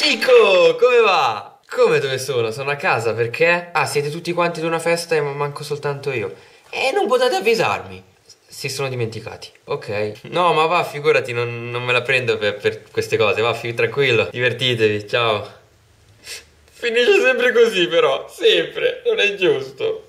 Chico, come va? Come dove sono? Sono a casa perché? Ah, siete tutti quanti ad una festa e manco soltanto io. E non potete avvisarmi. Si sono dimenticati. Ok. No, ma va, figurati, non, non me la prendo per, per queste cose. Va, tranquillo. Divertitevi, ciao. Finisce sempre così, però. Sempre. Non è giusto.